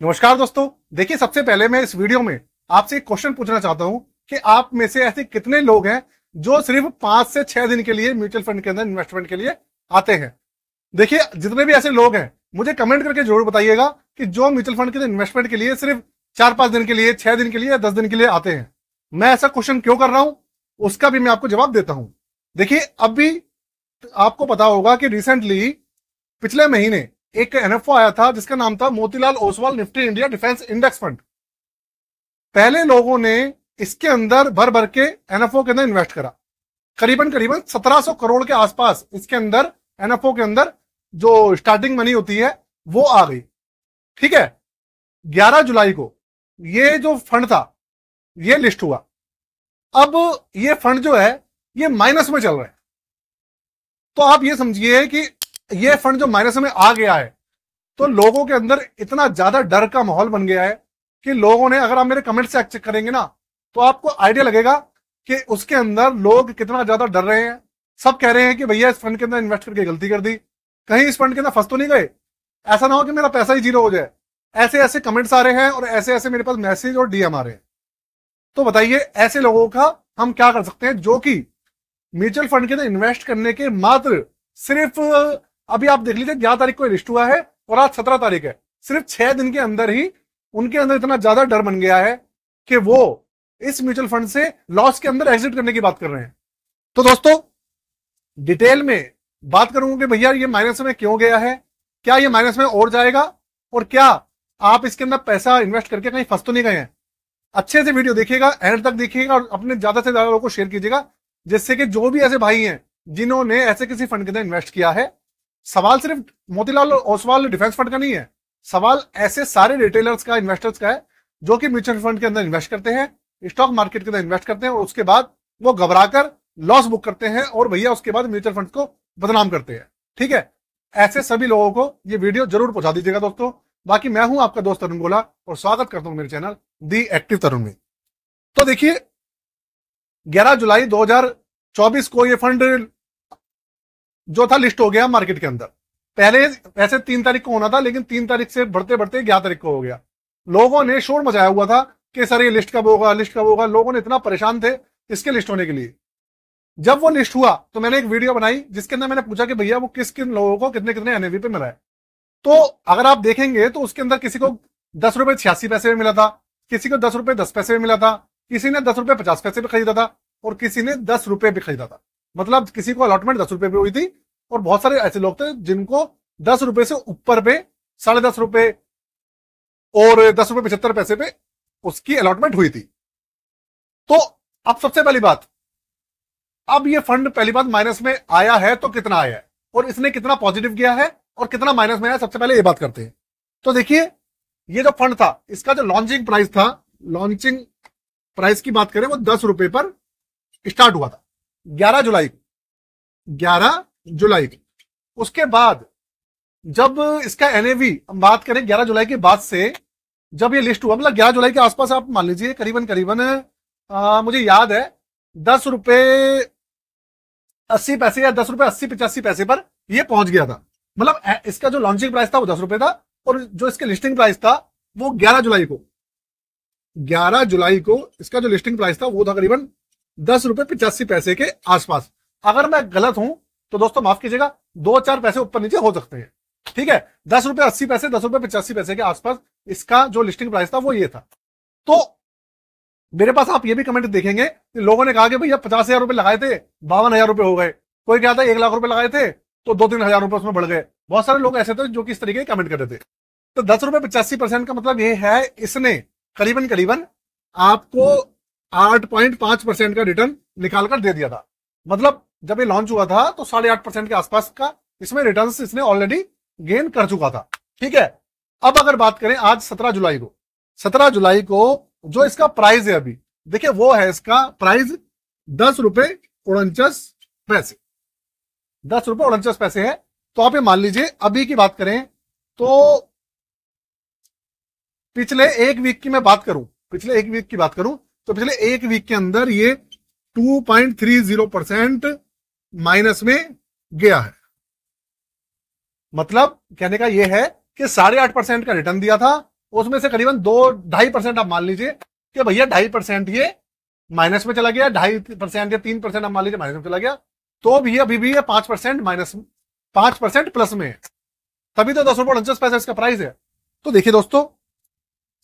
नमस्कार दोस्तों। देखिए, सबसे पहले मैं इस वीडियो में आपसे एक क्वेश्चन पूछना चाहता हूँ कि आप में से ऐसे कितने लोग हैं जो सिर्फ़ पाँच से छह दिन के लिए म्यूचुअल फंड के अंदर इन्वेस्टमेंट के लिए आते हैं? देखिए, जितने भी ऐसे लोग हैं, मुझे कमेंट करके ज़रूर बताइएगा कि जो म्यूचुअल फंड के इन्वेस्टमेंट के लिए सिर्फ़ चार पाँच दिन के लिए, छह दिन के लिए दस दिन के लिए आते हैं। मैं ऐसा क्वेश्चन क्यों कर रहा हूँ? उसका भी मैं आपको जवाब देता हूँ। देखिए अब भी आपको पता होगा कि रिसेंटली पिछले महीने एक एनएफओ आया था, जिसका नाम था Motilal Oswal Nifty India defence index fund. पहले लोगों ने इसके अंदर भर भर के एनएफओ के अंदर इन्वेस्ट करा। करीबन करीबन 1700 करोड़ के आसपास इसके अंदर एनएफओ के अंदर जो स्टार्टिंग मनी होती है, वो आ गई। ठीक है? 11 जुलाई को ये जो फंड था, ये लिस्ट हुआ। अब ये फंड जो है, ये माइनस में चल रहा है। तो आप ये समझिए कि ये फंड जो माइनस में आ गया है तो लोगों के अंदर इतना ज़्यादा डर का माहौल बन गया है कि लोगों ने, अगर आप मेरे कमेंट से चेक करेंगे ना तो आपको आइडिया लगेगा कि उसके अंदर लोग कितना ज़्यादा डर रहे हैं। सब कह रहे हैं कि भैया इस फंड के अंदर इन्वेस्ट करके गलती कर दी। कहीं इस फंड के अंदर फंस तो नहीं गए? ऐसा ना हो कि मेरा पैसा ही ज़ीरो हो जाए। ऐसे ऐसे कमेंट्स आ रहे हैं और ऐसे ऐसे मेरे पास मैसेज और डीएम आ रहे हैं। तो बताइए, ऐसे लोगों का हम क्या कर सकते हैं जो कि म्यूचुअल फंड के अंदर इन्वेस्ट करने के मात्र सिर्फ़ अभी आप देख लीजिए, ग्यारह तारीख को लिस्ट हुआ है और आज सत्रह तारीख है। सिर्फ़ छह दिन के अंदर ही उनके अंदर इतना ज़्यादा डर बन गया है कि वो इस म्यूचुअल फंड से लॉस के अंदर एग्जिट करने की बात कर रहे हैं। तो दोस्तों, डिटेल में बात करूँगा कि भैया ये माइनस में क्यों गया है, क्या ये माइनस में और जाएगा और क्या आप इसके अंदर पैसा इन्वेस्ट करके कहीं फंस तो नहीं गए हैं। अच्छे से वीडियो देखिएगा, एंड तक देखिएगा और अपने ज़्यादा से ज़्यादा लोगों को शेयर कीजिएगा, जिससे कि जो भी ऐसे भाई हैं, जिन्होंने ऐसे किसी फंड के अंदर इन्वेस्ट किया है सवाल सिर्फ़ मोतीलाल ओसवाल डिफेंस फंड का नहीं है। सवाल ऐसे सारे रिटेलर्स का इन्वेस्टर्स का है, जो कि म्यूचुअल फंड के अंदर इन्वेस्ट करते हैं स्टॉक मार्केट के अंदर इन्वेस्ट करते हैं, और उसके बाद वो घबराकर लॉस बुक करते हैं और भैया उसके बाद म्यूचुअल फंड को बदनाम करते हैं। ठीक है? ऐसे सभी लोगों को ये वीडियो ज़रूर पहुँचा दीजिएगा दोस्तों। बाकी मैं हूँ आपका दोस्त तरुण गोला और स्वागत करता हूँ मेरे चैनल दी एक्टिव तरुण में। तो देखिए 11 जुलाई 2024 को ये फंड जो था लिस्ट हो गया मार्केट के अंदर। पहले वैसे तीन तारीख को होना था, लेकिन तीन तारीख से बढ़ते बढ़ते ग्यारह तारीख को हो गया। लोगों ने शोर मचाया हुआ था कि सर ये लिस्ट कब होगा, लिस्ट कब होगा। लोगों ने इतना परेशान थे इसके लिस्ट होने के लिए। जब वो लिस्ट हुआ तो मैंने एक वीडियो बनाई, जिसके अंदर मैंने पूछा कि भैया वो किस किन लोगों को कितने कितने एनएवी पे मिला है। तो अगर आप देखेंगे तो उसके अंदर किसी को दस रुपए छियासी पैसे में मिला था, किसी को दस रुपए दस पैसे में मिला था, किसी ने दस रुपए पचास पैसे पे खरीदा था, और किसी ने दस रुपए भी खरीदा था। मतलब किसी को अलॉटमेंट दस रुपए पे हुई थी, और बहुत सारे ऐसे लोग थे जिनको दस रुपए से ऊपर पे, साढ़े दस रुपए और दस रुपए पचहत्तर पैसे पे उसकी अलॉटमेंट हुई थी। तो अब सबसे पहली बात, अब ये फंड पहली बात माइनस में आया है तो कितना आया है? और इसने कितना पॉजिटिव किया है और कितना माइनस में आया सबसे पहले ये बात करते हैं। तो देखिए, ये जो फंड था, इसका जो लॉन्चिंग प्राइस था लॉन्चिंग प्राइस की बात करें, वो दस रुपए पर स्टार्ट हुआ था। ग्यारह जुलाई को। ग्यारह जुलाई की। उसके बाद जब इसका एनएवी हम बात करें 11 जुलाई के बाद से जब ये लिस्ट हुआ मतलब 11 जुलाई के आसपास आप मान लीजिए करीबन करीबन आ, मुझे याद है दस रुपए अस्सी पैसे या दस रुपए अस्सी पचासी पैसे पर ये पहुँच गया था। मतलब इसका जो लॉन्चिंग प्राइस था वो दस रुपए था और जो इसका लिस्टिंग प्राइस था वो ग्यारह जुलाई को। ग्यारह जुलाई को इसका जो लिस्टिंग प्राइस था वो था करीबन दस रुपए पिचासी पैसे के आसपास। अगर मैं गलत हूँ तो दोस्तों माफ़ कीजिएगा, दो चार पैसे ऊपर नीचे हो सकते हैं। ठीक है? दस रुपए अस्सी पैसे, दस रुपए पचासी पैसे के आसपास इसका जो लिस्टिंग प्राइस था वो ये था। तो मेरे पास आप ये भी कमेंट देखेंगे कि लोगों ने कहा कि भैया पचास हज़ार रुपए लगाए थे, बावन हज़ार रुपए हो गए। कोई था, एक लाख रुपए लगाए थे तो दो तीन हज़ार रुपए उसमें बढ़ गए। बहुत सारे लोग ऐसे थे जो कि इस तरीके के कमेंट कर रहे थे। तो दस रुपए पचासी परसेंट का मतलब ये है, इसने करीबन करीबन आपको आठ पॉइंट पाँच परसेंट का रिटर्न निकाल कर दे दिया था। मतलब जब ये लॉन्च हुआ था तो साढ़े आठ परसेंट के आसपास का इसमें रिटर्न इसने ऑलरेडी गेन कर चुका था। ठीक है? अब अगर बात करें आज सत्रह जुलाई को, सत्रह जुलाई को जो इसका प्राइस है अभी, देखिए वो है इसका प्राइस दस रुपए उनचास पैसे। दस रुपए उनचास पैसे है। तो आप ये मान लीजिए, अभी की बात करें तो पिछले एक वीक की मैं बात करूँ, पिछले एक वीक की बात करूँ तो पिछले एक वीक के अंदर ये 2.30 परसेंट माइनस में गया है। मतलब कहने का यह है कि साढ़े आठ परसेंट का रिटर्न दिया था, उसमें से करीबन दो, ढाई परसेंट आप मान लीजिए कि भैया ढाई परसेंट ये माइनस में चला गया, ढाई परसेंट या तीन परसेंट आप मान लीजिए माइनस में चला गया तो भी अभी भी ये पाँच परसेंट माइनस पाँच परसेंट प्लस में है। तभी तो दस रुपये उनचास पैसा इसका प्राइस है। तो देखिए दोस्तों,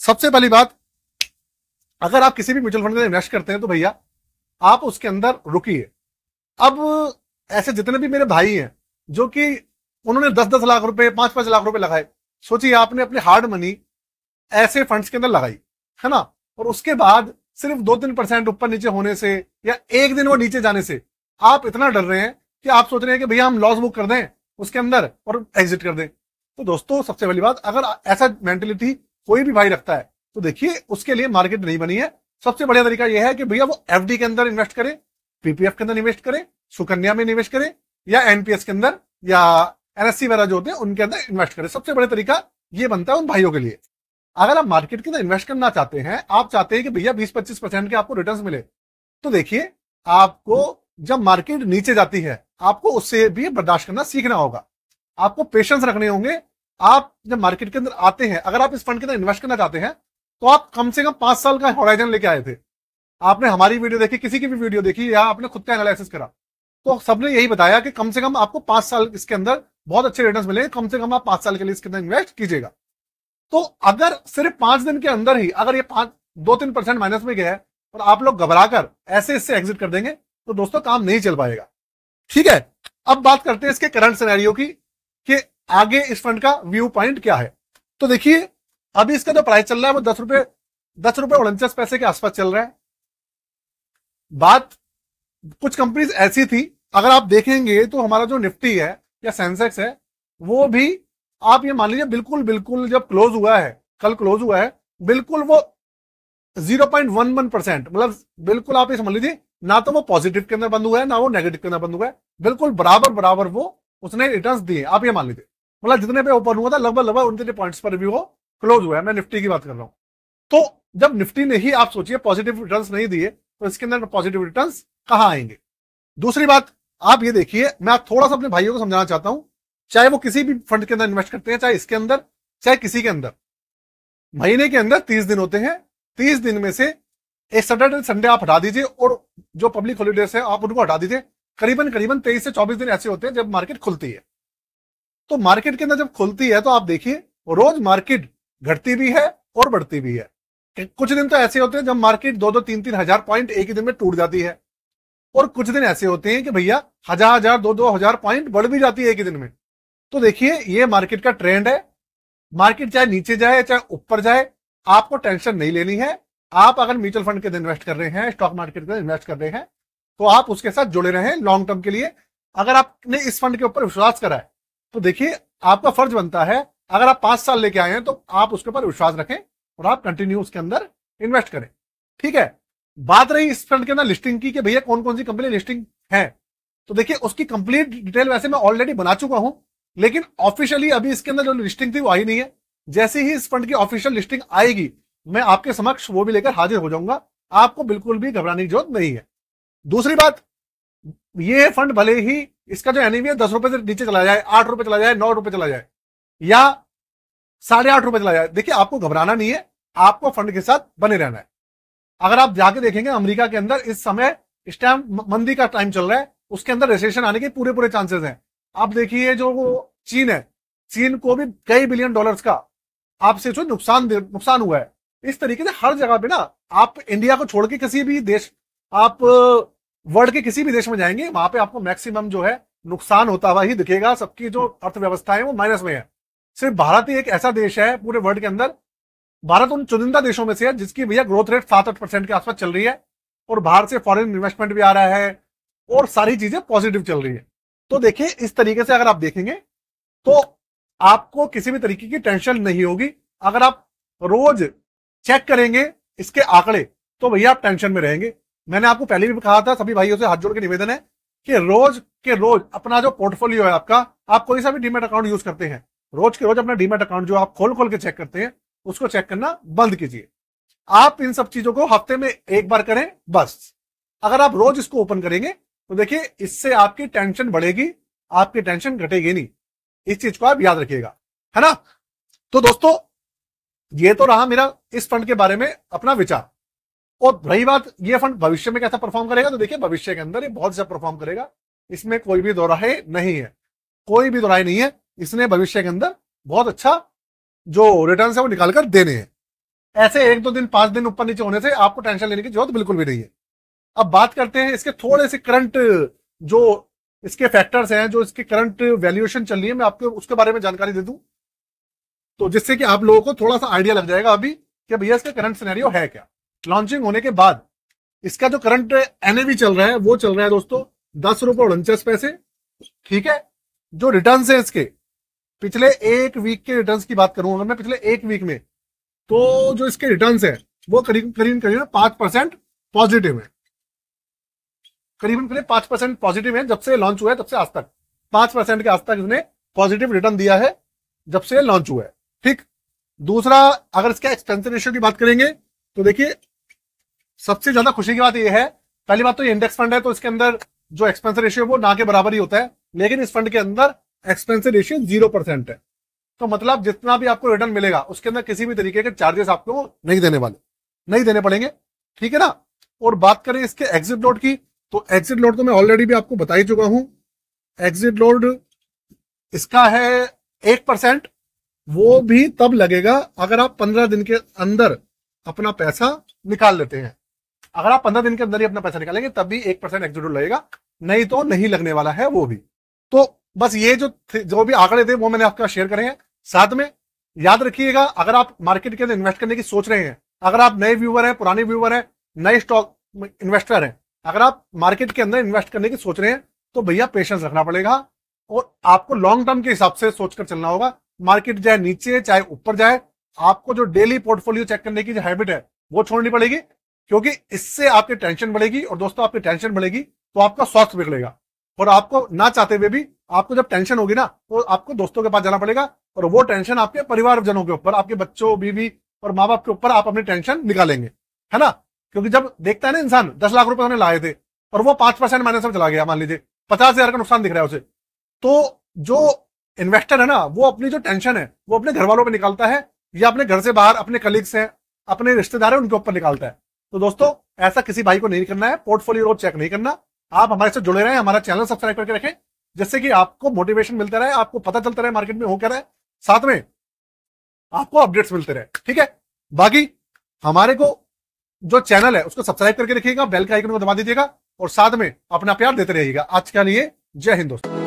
सबसे पहली बात अगर आप किसी भी म्यूचुअल फंड में इन्वेस्ट करते हैं तो भैया, आप उसके अंदर रुकिए। अब ऐसे जितने भी मेरे भाई हैं, जो कि उन्होंने दस दस लाख रुपए पाँच पाँच लाख रुपए लगाए, सोचिए आपने अपने हार्ड मनी ऐसे फंड्स के अंदर लगाई, है ना? और उसके बाद सिर्फ़ दो तीन परसेंट ऊपर नीचे होने से या एक दिन वो नीचे जाने से, आप इतना डर रहे हैं कि आप सोच रहे हैं कि भैया हम लॉस बुक कर दें उसके अंदर और एग्जिट कर दें। तो दोस्तों, सबसे पहली बात, अगर ऐसा मेंटेलिटी कोई भी भाई रखता है तो देखिए, उसके लिए मार्केट नहीं बनी है। सबसे बढ़िया तरीका यह है कि भैया वो एफडी के अंदर इन्वेस्ट करें पीपीएफ के अंदर इन्वेस्ट करें, सुकन्या में निवेश करें, या एनपीएस के अंदर, या एनएससी वगैरह जो होते हैं, उनके अंदर इन्वेस्ट करें। सबसे बड़ा तरीका ये बनता है उन भाइयों के लिए। अगर आप मार्केट के अंदर इन्वेस्ट करना चाहते हैं, आप चाहते हैं कि भैया बीस पच्चीस परसेंट के आपको रिटर्न मिले तो देखिए, आपको जब मार्केट नीचे जाती है, आपको उससे भी बर्दाश्त करना सीखना होगा। आपको पेशेंस रखने होंगे। आप जब मार्केट के अंदर आते हैं, अगर आप इस फंड के अंदर इन्वेस्ट करना चाहते हैं तो आप कम से कम पाँच साल का होराइजन लेके आए थे। आपने हमारी वीडियो देखी, किसी की भी वीडियो देखी या आपने खुद का एनालिसिस करा। तो सबने यही बताया कि कम से कम आपको पाँच साल इसके अंदर बहुत अच्छे रिटर्न मिले कम से कम आप पाँच साल के लिए इसके अंदर इन्वेस्ट कीजिएगा। तो अगर सिर्फ़ पाँच दिन के अंदर ही, अगर ये पाँच, दो तीन परसेंट माइनस में गया है, और आप लोग घबरा कर ऐसे इससे एग्जिट कर देंगे तो दोस्तों काम नहीं चल पाएगा। ठीक है? अब बात करते हैं इसके करंट सिनेरियो की, कि आगे इस फंड का व्यू पॉइंट क्या है। तो देखिए अभी इसका जो प्राइस चल रहा है वो दस रुपए दस रुपए उनचास पैसे के आसपास चल रहा है। बात कुछ कंपनीज़ ऐसी थी, अगर आप देखेंगे तो हमारा जो निफ्टी है या सेंसेक्स है, वो भी आप ये मान लीजिए बिल्कुल बिल्कुल जब क्लोज हुआ है, कल क्लोज हुआ है, बिल्कुल वो 0.11 परसेंट मतलब बिल्कुल आप ये समझ लीजिए, ना तो वो पॉजिटिव के अंदर बंद हुआ है, ना वो नेगेटिव के अंदर बंद हुआ है, बिल्कुल बराबर बराबर वो उसने रिटर्न दिए। आप ये मान लीजिए मतलब जितने पे ओपन हुआ था, लगभग लगभग उनतीस पॉइंट्स पर भी वो क्लोज हुआ है, मैं निफ्टी की बात कर रहा हूँ। तो जब निफ्टी ने ही आप सोचिए पॉजिटिव रिटर्न नहीं दिए तो इसके अंदर पॉजिटिव रिटर्न कहाँ आएँगे? दूसरी बात, आप ये देखिए, मैं थोड़ा सा अपने भाइयों को समझाना चाहता हूँ, चाहे वो किसी भी फंड के अंदर इन्वेस्ट करते हैं, चाहे इसके अंदर, चाहे किसी के अंदर। महीने के अंदर तीस दिन होते हैं, तीस दिन में से एक सैटरडे संडे आप हटा दीजिए, और जो पब्लिक हॉलीडेज है, आप उनको हटा दीजिए। करीबन करीबन तेईस से चौबीस दिन ऐसे होते हैं जब मार्केट खुलती है। तो मार्केट के अंदर जब खुलती है तो आप देखिए, रोज मार्केट घटती भी है और बढ़ती भी है। कुछ दिन तो ऐसे होते हैं जब मार्केट दो दो, तीन तीन हज़ार पॉइंट एक ही दिन में टूट जाती है। और कुछ दिन ऐसे होते हैं कि भैया हज़ार हज़ार, दो दो हज़ार पॉइंट बढ़ भी जाती है एक ही दिन में। तो देखिए, ये मार्केट का ट्रेंड है। मार्केट चाहे नीचे जाए, चाहे ऊपर जाए, आपको टेंशन नहीं लेनी है। आप अगर म्यूचुअल फंड के इन्वेस्ट कर रहे हैं, स्टॉक मार्केट के इन्वेस्ट कर रहे हैं तो आप उसके साथ जुड़े रहे लॉन्ग टर्म के लिए। अगर आपने इस फंड के ऊपर विश्वास करा है तो देखिए, आपका फ़र्ज़ बनता है अगर आप पाँच साल लेके आए हैं तो आप उसके ऊपर विश्वास रखें और आप कंटिन्यू उसके अंदर इन्वेस्ट करें। ठीक है? बात रही इस फंड के अंदर लिस्टिंग की भैया कौन कौन सी कंपनी लिस्टिंग है। तो देखिए, उसकी कंप्लीट डिटेल वैसे मैं ऑलरेडी बना चुका हूँ, लेकिन ऑफिशियली अभी इसके अंदर जो लिस्टिंग थी वो आई नहीं है। जैसे ही इस फंड की ऑफिशियल लिस्टिंग आएगी, मैं आपके समक्ष वो भी लेकर हाजिर हो जाऊँगा। आपको बिल्कुल भी घबराने की ज़रूरत नहीं है। दूसरी बात, ये फंड भले ही इसका जो एनईवी है, दस रुपए से नीचे चला जाए, आठ रुपए चला जाए, नौ रुपए चला जाए या साढ़े आठ रुपए चला जाए। देखिए, आपको घबराना नहीं है, आपको फंड के साथ बने रहना है। अगर आप जाके देखेंगे अमेरिका के अंदर इस समय इस टाइम मंदी का टाइम चल रहा है, उसके अंदर रिसेशन आने के पूरे पूरे चांसेस हैं। आप देखिए, जो चीन है, चीन को भी कई बिलियन डॉलर्स का आपसे जो नुकसान नुकसान हुआ है। इस तरीके से हर जगह पे ना, आप इंडिया को छोड़ के किसी भी देश, आप वर्ल्ड के किसी भी देश में जाएँगे, वहाँ पे आपको मैक्सिमम जो है, नुकसान होता हुआ ही दिखेगा। सबकी जो अर्थव्यवस्था है, वो माइनस में है। सिर्फ़ भारत ही एक ऐसा देश है पूरे वर्ल्ड के अंदर, भारत उन चुनिंदा देशों में से है जिसकी भैया ग्रोथ रेट सात आठ परसेंट के आसपास चल रही है और बाहर से फॉरेन इन्वेस्टमेंट भी आ रहा है और सारी चीज़ें पॉजिटिव चल रही है। तो देखिए, इस तरीके से अगर आप देखेंगे तो आपको किसी भी तरीके की टेंशन नहीं होगी। अगर आप रोज चेक करेंगे इसके आंकड़े तो भैया आप टेंशन में रहेंगे। मैंने आपको पहले भी कहा था, सभी भाइयों से हाथ जोड़ के निवेदन है कि रोज के रोज अपना जो पोर्टफोलियो है आपका, आप कोई सा भी डीमेट अकाउंट यूज़ करते हैं रोज के रोज अपना डीमेट अकाउंट जो आप खोल खोल के चेक करते हैं, उसको चेक करना बंद कीजिए। आप इन सब चीज़ों को हफ़्ते में एक बार करें, बस। अगर आप रोज इसको ओपन करेंगे तो देखिए, इससे आपकी टेंशन बढ़ेगी, आपकी टेंशन घटेगी नहीं। इस चीज़ को आप याद रखिएगा, है ना? तो दोस्तों, ये तो रहा मेरा इस फंड के बारे में अपना विचार। और रही बात, ये फंड भविष्य में कैसा परफॉर्म करेगा तो देखिए, भविष्य के अंदर ये बहुत ज़्यादा परफॉर्म करेगा। इसमें कोई भी दोराहे नहीं है। कोई भी दोराहे नहीं है। इसने भविष्य के अंदर बहुत अच्छा जो रिटर्न है वो निकाल कर देने हैं। ऐसे एक दो दिन, पाँच दिन ऊपर नीचे होने से आपको टेंशन लेने की ज़रूरत बिल्कुल भी नहीं है। अब बात करते हैं इसके थोड़े से करंट जो इसके फैक्टर्स हैं, जो इसके करंट वैल्यूएशन चल रही है, मैं आपको उसके बारे में जानकारी दे दूँ। तो जिससे कि आप लोगों को थोड़ा सा आइडिया लग जाएगा अभी कि भैया इसका करंट सिनेरियो है क्या? लॉन्चिंग होने के बाद इसका जो करंट एनएवी चल रहा है, वो चल रहा है दोस्तों, दस रुपए उनचास पैसे, ठीक है? जो रिटर्न है इसके पिछले एक वीक के रिटर्न की बात करूँ, अगर मैं पिछले एक वीक में तो जो इसके रिटर्न है, वो करीब करीब करीब पाँच परसेंट पॉजिटिव है। करीबन करीब पाँच परसेंट पॉजिटिव है, जब से लॉन्च हुआ है, तब से आज तक। पाँच परसेंट के आज तक इसने पॉजिटिव रिटर्न दिया है, जब से लॉन्च हुआ है। ठीक? दूसरा, अगर इसके एक्सपेंसिव रेशियो की बात करेंगे तो देखिए, सबसे ज़्यादा खुशी की बात यह है, पहली बात तो ये इंडेक्स फंड है तो इसके अंदर जो एक्सपेंसिव रेशियो वो ना के बराबर ही होता है, लेकिन इस फंड के अंदर एक्सपेंसिव रेशियो ज़ीरो परसेंट है। तो मतलब जितना भी आपको रिटर्न मिलेगा, उसके अंदर किसी भी तरीके के चार्जेस आपको नहीं देने वाले। नहीं देने पड़ेंगे। ठीक है ना? और बात करें इसके एग्जिट लोड की तो एग्जिट लोड तो मैं ऑलरेडी भी आपको बता ही चुका हूँ। एग्जिट लोड इसका है एक परसेंट। वो भी तब लगेगा अगर आप पंद्रह दिन के अंदर अपना पैसा निकाल लेते हैं। अगर आप पंद्रह दिन के अंदर ही अपना पैसा निकालेंगे, तब भी एक परसेंट एग्जिट लगेगा। नहीं तो नहीं लगने वाला है वो भी। तो बस ये जो जो भी आंकड़े थे, वो मैंने आपका शेयर करे हैं। साथ में याद रखिएगा, अगर आप मार्केट के अंदर इन्वेस्ट करने की सोच रहे हैं, अगर आप नए व्यूवर हैं, पुराने व्यूवर हैं, नए स्टॉक इन्वेस्टर हैं, अगर आप मार्केट के अंदर इन्वेस्ट करने की सोच रहे हैं तो भैया पेशेंस रखना पड़ेगा और आपको लॉन्ग टर्म के हिसाब से सोचकर चलना होगा। मार्केट चाहे नीचे, चाहे ऊपर जाए, आपको जो डेली पोर्टफोलियो चेक करने की जो हैबिट है, वो छोड़नी पड़ेगी, क्योंकि इससे आपकी टेंशन बढ़ेगी और दोस्तों, आपकी टेंशन बढ़ेगी तो आपका स्वास्थ्य बिगड़ेगा। और आपको ना चाहते हुए भी आपको जब टेंशन होगी ना तो आपको दोस्तों के पास जाना पड़ेगा और वो टेंशन आपके परिवारजनों के ऊपर, आपके बच्चों, बीवी और माँ बाप के ऊपर आप अपनी टेंशन निकालेंगे, है ना? क्योंकि जब देखता है ना इंसान, दस लाख रुपए उन्होंने लाए थे और वो पाँच परसेंट माइनस में चला गया, मान लीजिए, पचास हज़ार का नुकसान दिख रहा है उसे। तो जो इन्वेस्टर है ना, वो अपनी जो टेंशन है, वो अपने घर वालों पर निकालता है या अपने घर से बाहर, अपने कलीग्स हैं, अपने रिश्तेदार है, उनके ऊपर निकालता है। तो दोस्तों, ऐसा किसी भाई को नहीं करना है पोर्टफोलियो चेक नहीं करना। आप हमारे से जुड़े रहे, हमारा चैनल सब्सक्राइब करके रखें। जिससे कि आपको मोटिवेशन मिलता रहे, आपको पता चलता रहे मार्केट में हो क्या रहा है। साथ में आपको अपडेट्स मिलते रहे, ठीक है? बाकी हमारे को जो चैनल है, उसको सब्सक्राइब करके रखिएगा बेल का आइकन को दबा दीजिएगा और साथ में अपना प्यार देते रहिएगा। आज के लिए जय हिंद दोस्तों।